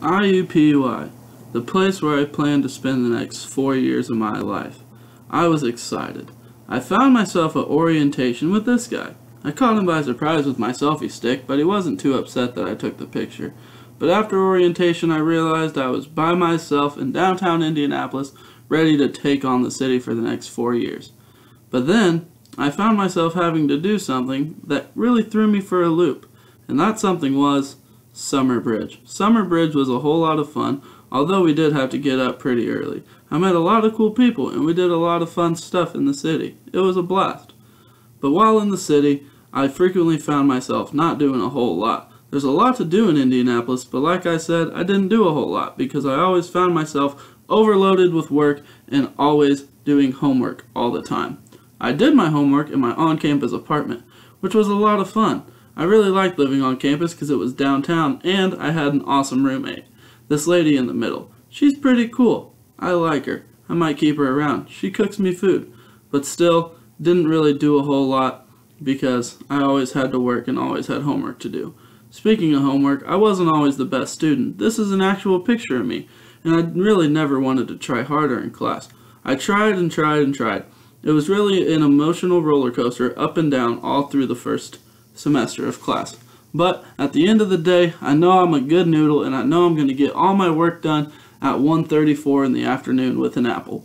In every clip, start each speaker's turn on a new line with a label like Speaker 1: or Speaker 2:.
Speaker 1: IUPUI, the place where I plan to spend the next four years of my life. I was excited. I found myself at orientation with this guy. I caught him by surprise with my selfie stick, but he wasn't too upset that I took the picture. But after orientation, I realized I was by myself in downtown Indianapolis, ready to take on the city for the next four years. But then, I found myself having to do something that really threw me for a loop, and that something was Summer Bridge. Summer Bridge was a whole lot of fun, although we did have to get up pretty early. I met a lot of cool people, and we did a lot of fun stuff in the city. It was a blast. But while in the city, I frequently found myself not doing a whole lot. There's a lot to do in Indianapolis, but like I said, I didn't do a whole lot because I always found myself overloaded with work and always doing homework all the time. I did my homework in my on-campus apartment, which was a lot of fun. I really liked living on campus because it was downtown and I had an awesome roommate. This lady in the middle. She's pretty cool. I like her. I might keep her around. She cooks me food. But still, didn't really do a whole lot because I always had to work and always had homework to do. Speaking of homework, I wasn't always the best student. This is an actual picture of me, and I really never wanted to try harder in class. I tried and tried and tried. It was really an emotional roller coaster up and down all through the first semester of class. But at the end of the day, I know I'm a good noodle and I know I'm going to get all my work done at 1.34 in the afternoon with an apple.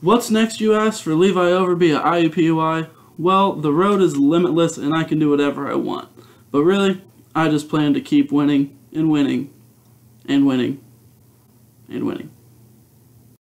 Speaker 1: What's next, you ask, for Levi Overbey at IUPUI? Well, the road is limitless and I can do whatever I want. But really, I just plan to keep winning and winning and winning and winning.